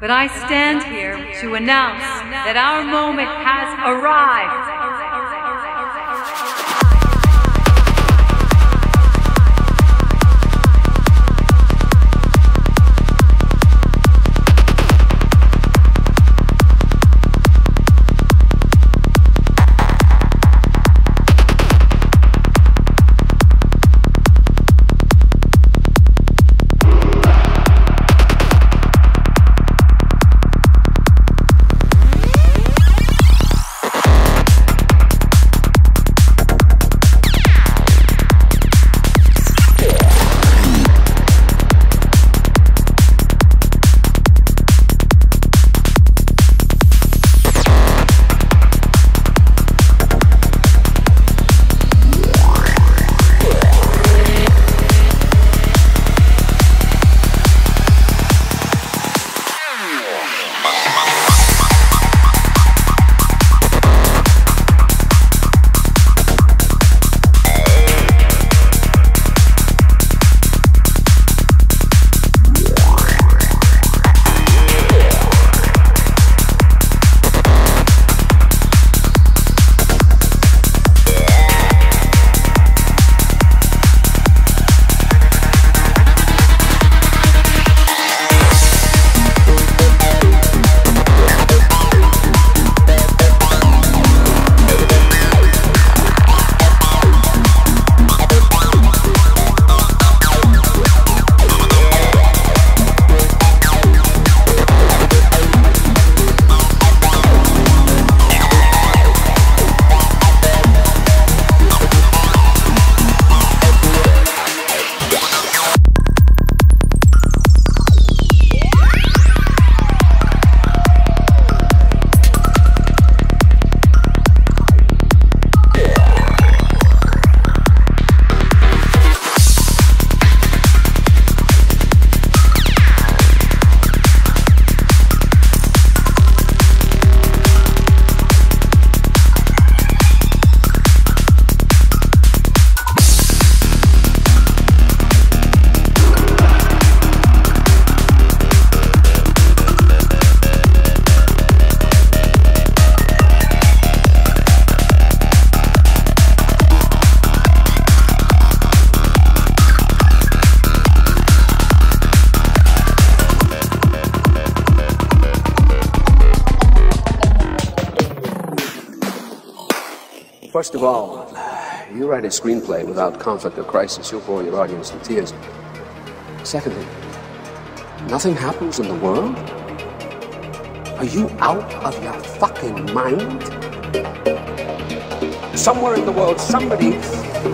But I stand here to announce that our moment has arrived. Write a screenplay without conflict or crisis, you'll bore your audience to tears. Secondly, nothing happens in the world? Are you out of your fucking mind? Somewhere in the world, somebody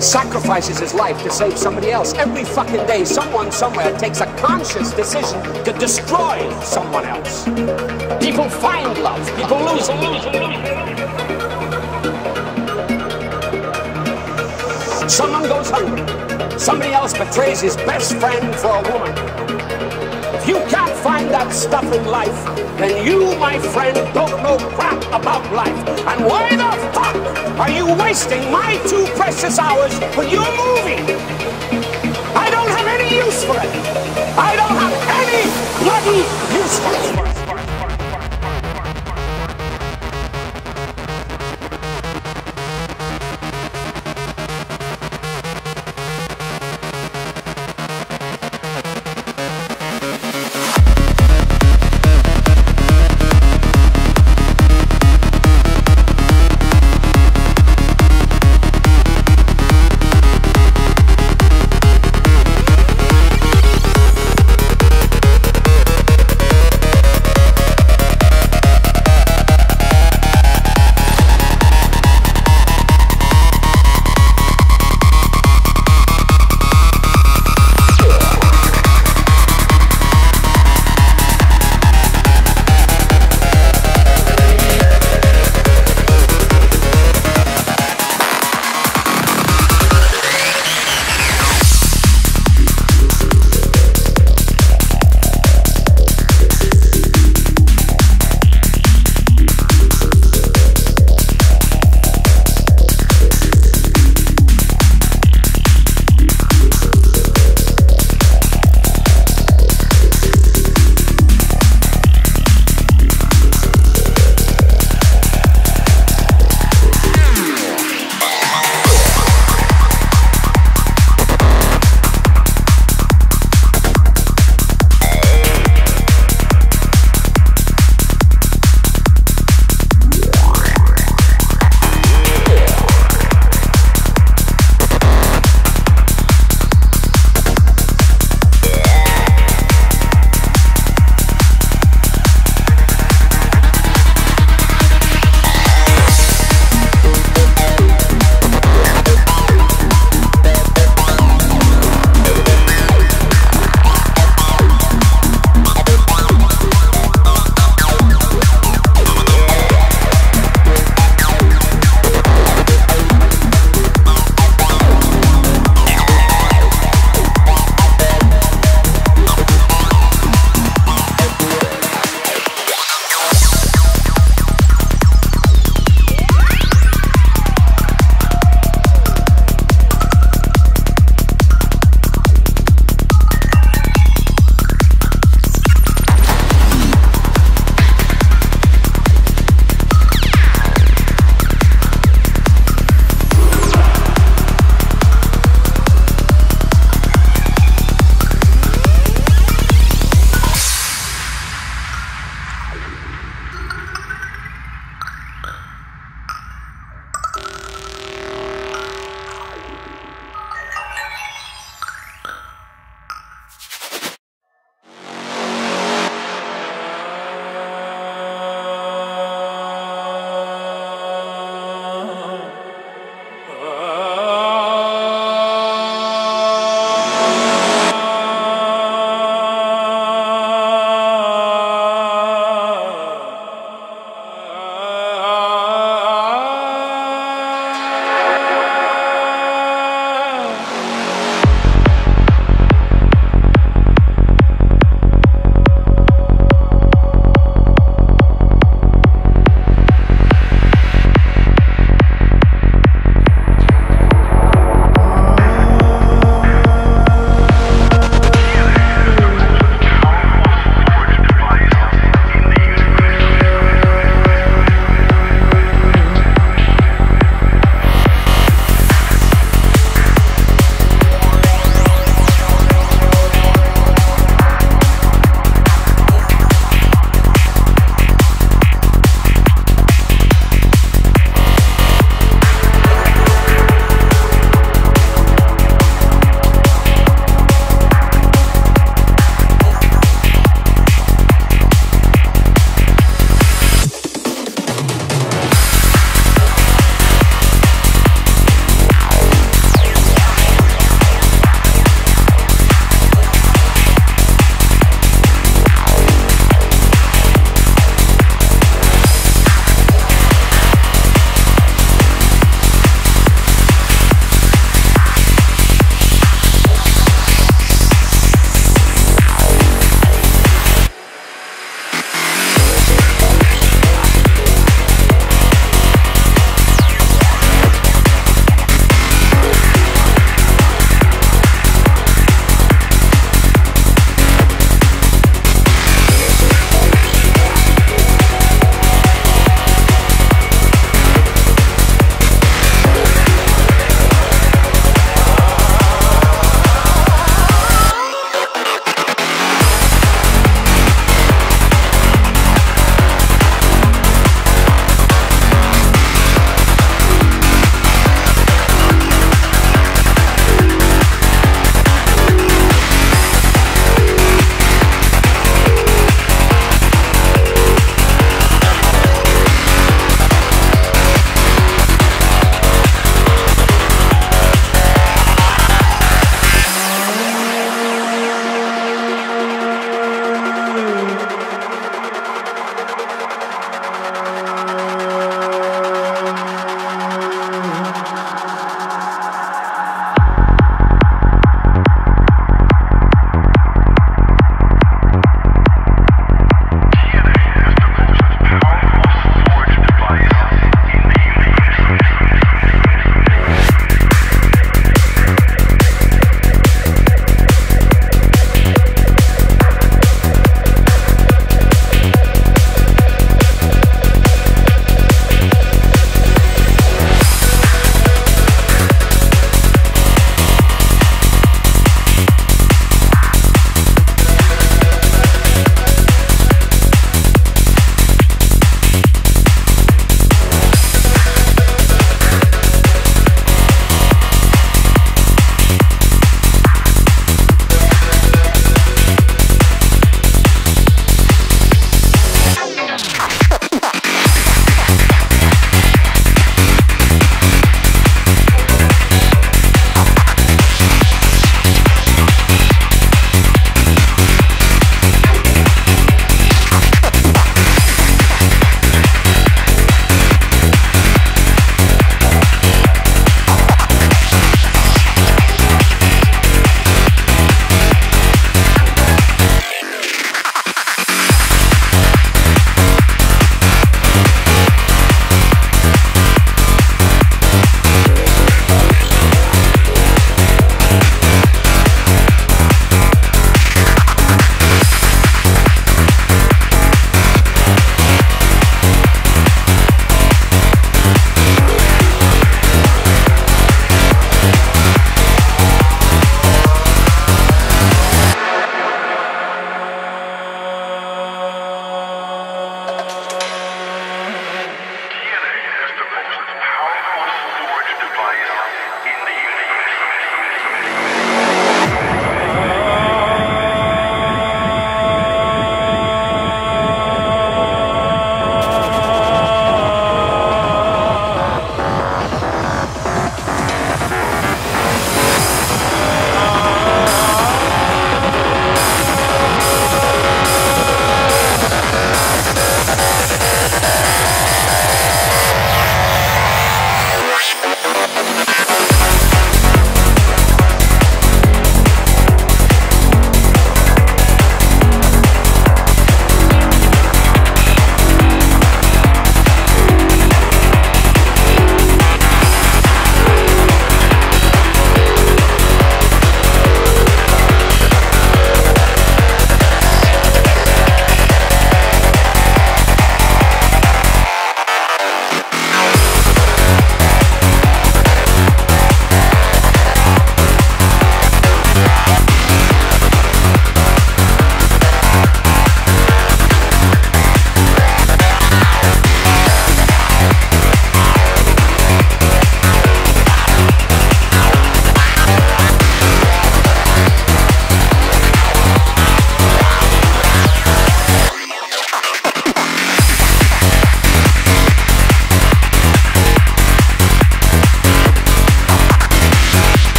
sacrifices his life to save somebody else. Every fucking day, someone somewhere takes a conscious decision to destroy someone else. People find love, people lose it. Someone goes hungry. Somebody else betrays his best friend for a woman. If you can't find that stuff in life, then you, my friend, don't know crap about life. And why the fuck are you wasting my two precious hours with your movie? I don't have any use for it. I don't have any bloody use for it.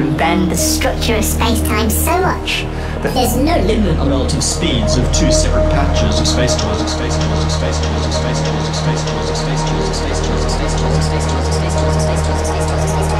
And bend the structure of space-time so much that there's no limit on relative speeds of two separate patches of space tours of space tours of space tours of space tours of space tours of space tours of space tours of space tours of space tours of space tours of space tours of space tours of space tours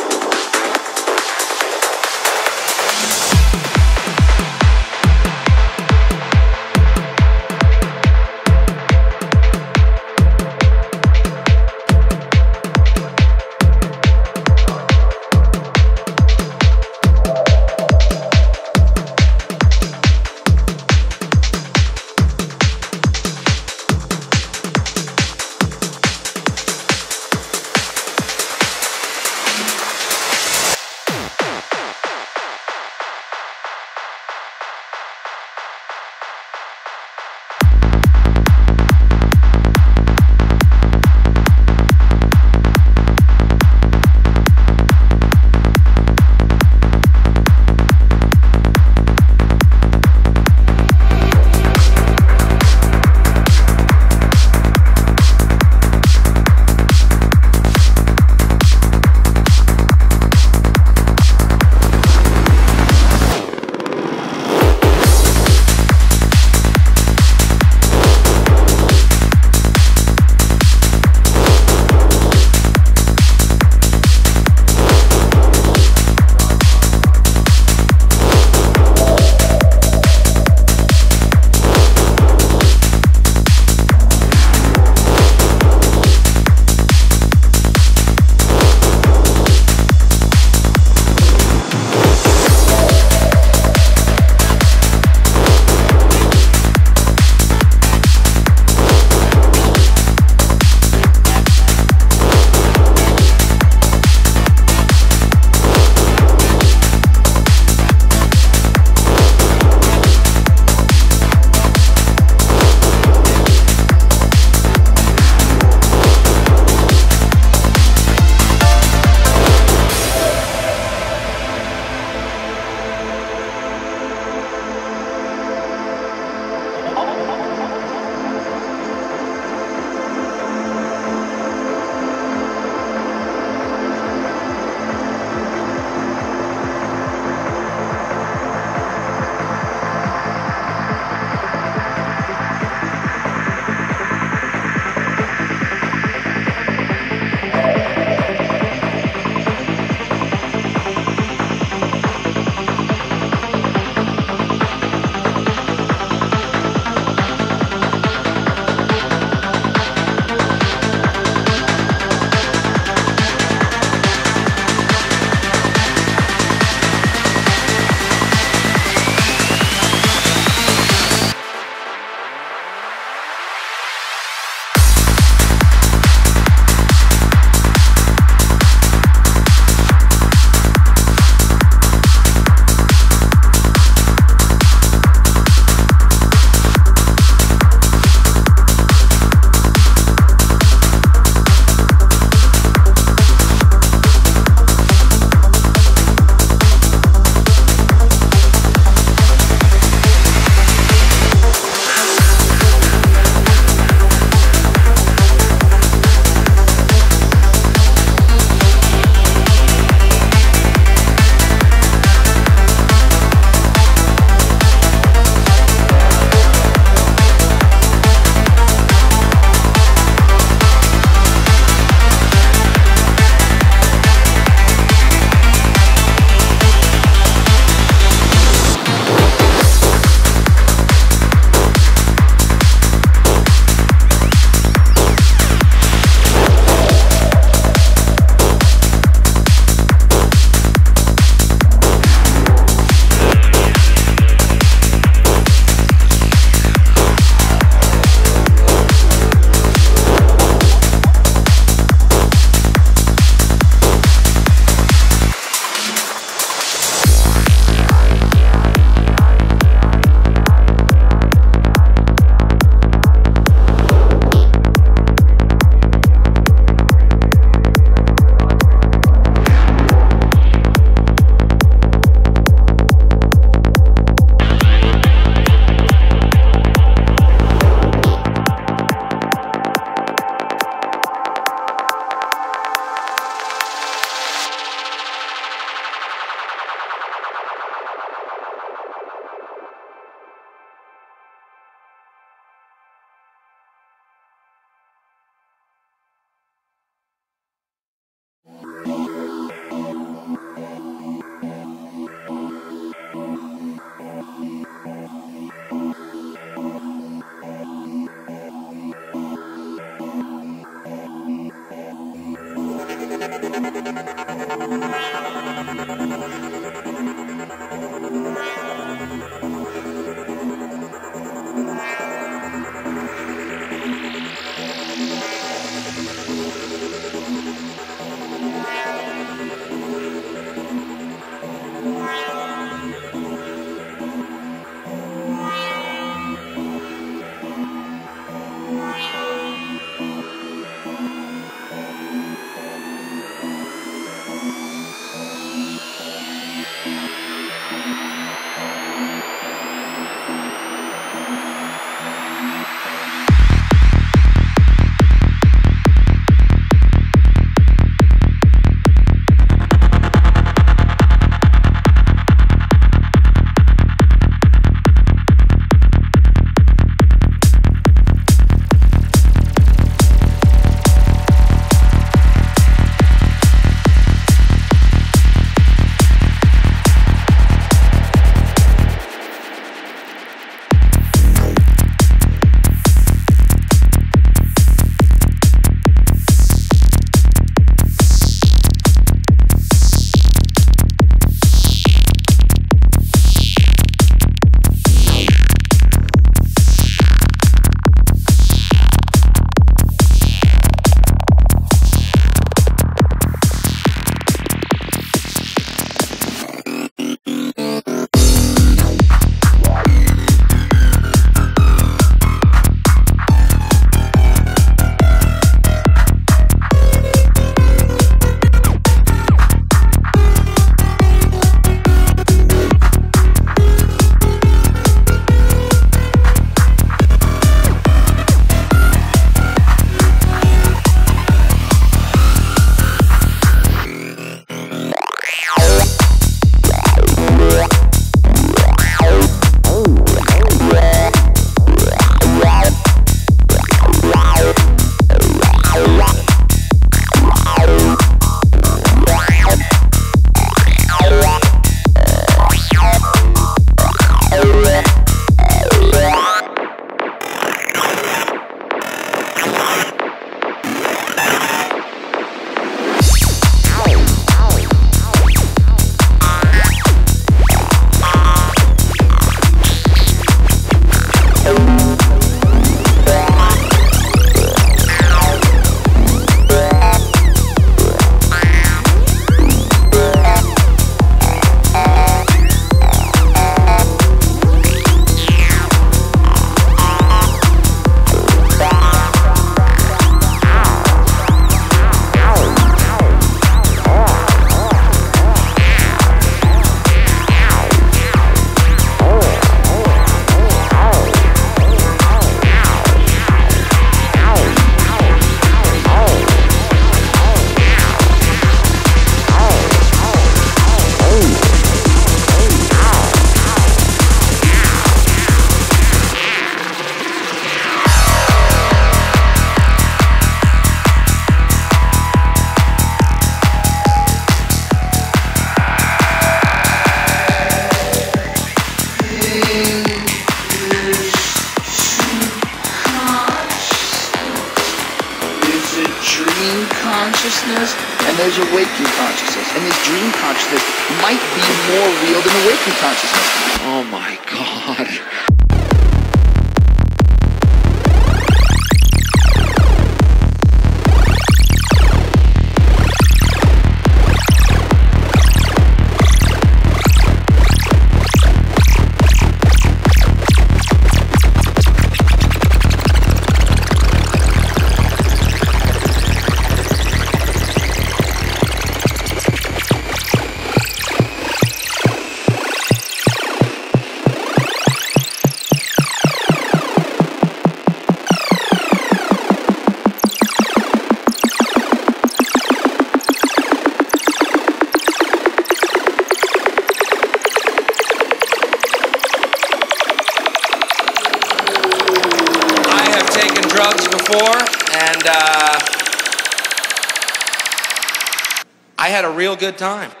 good time.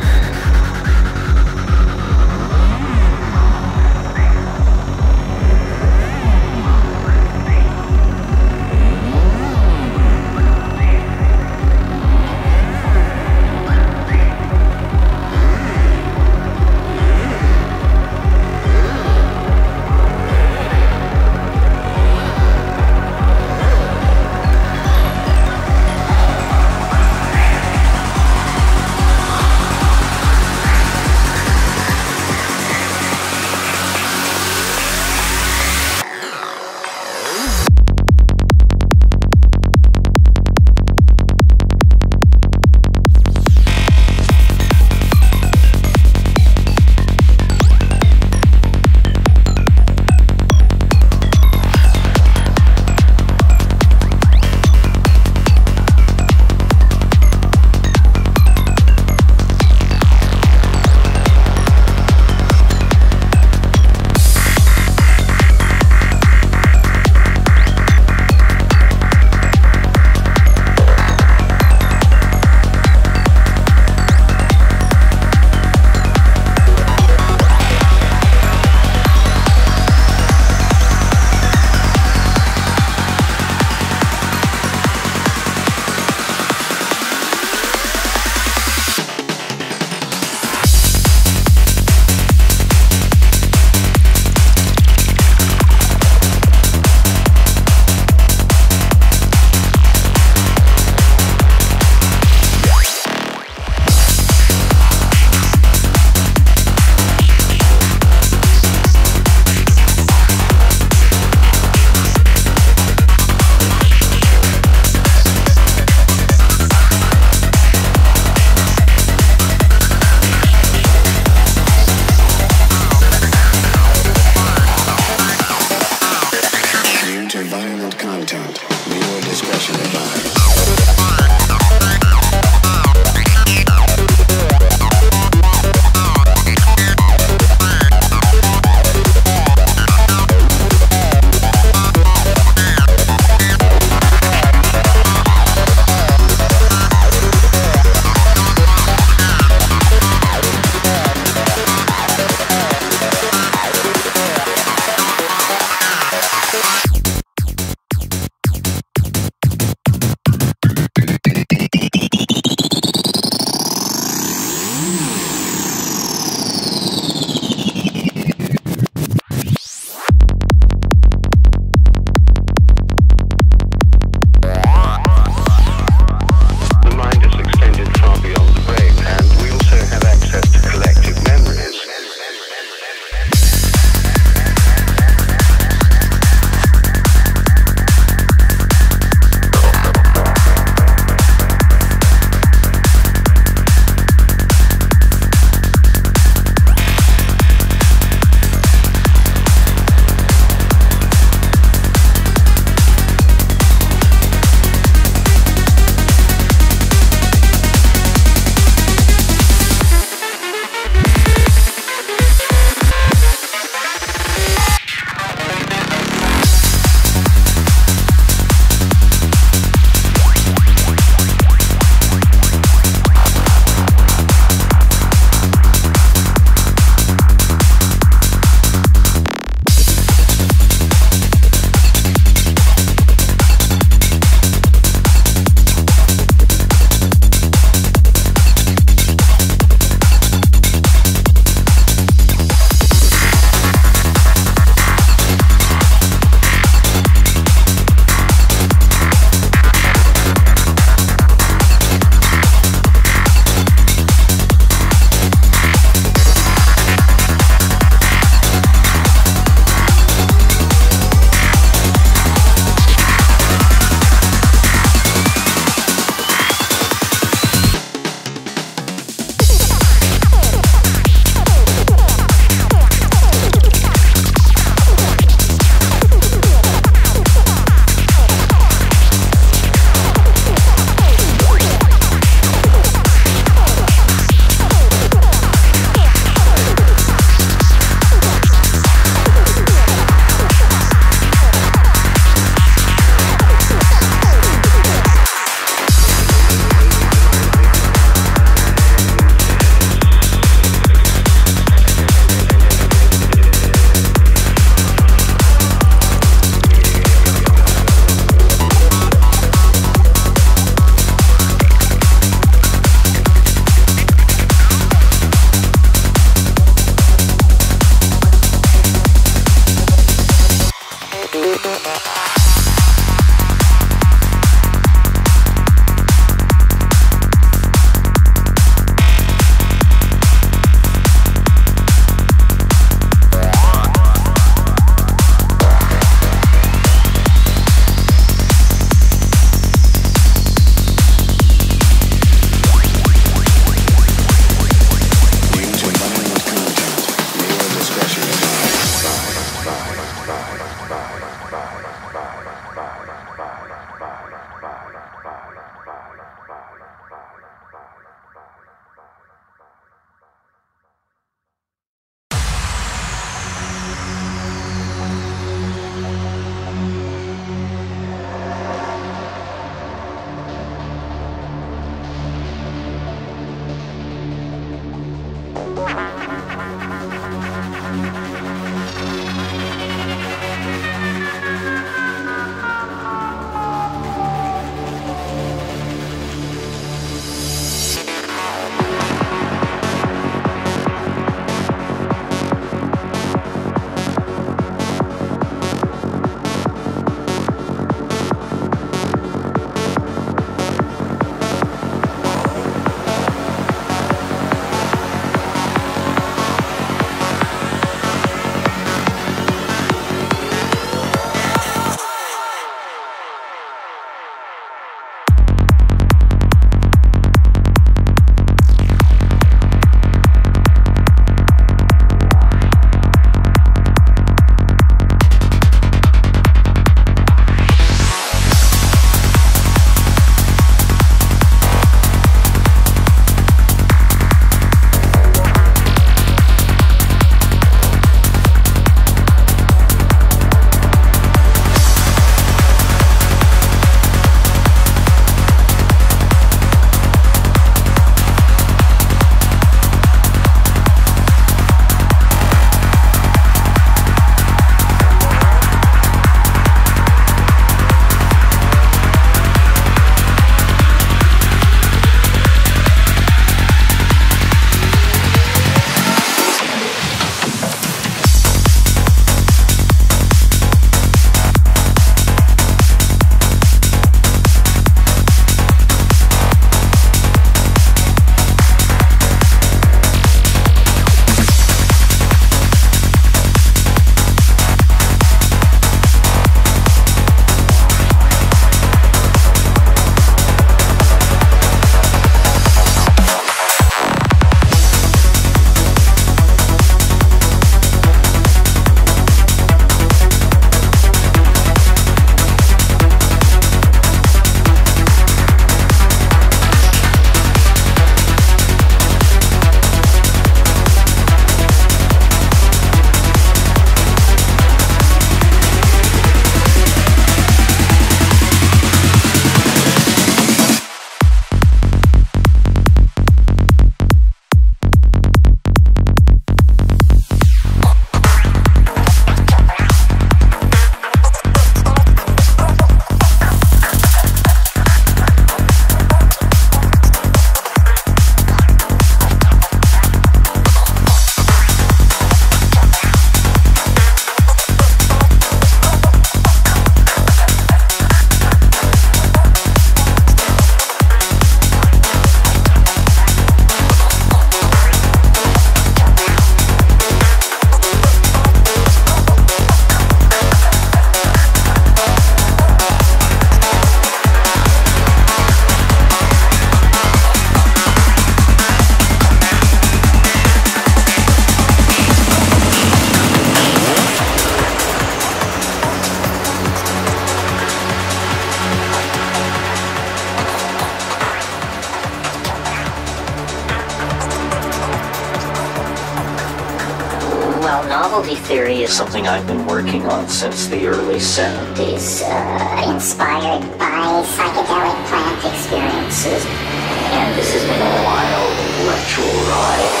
Something I've been working on since the early 70s. uh, inspired by psychedelic plant experiences. And this has been a wild intellectual ride.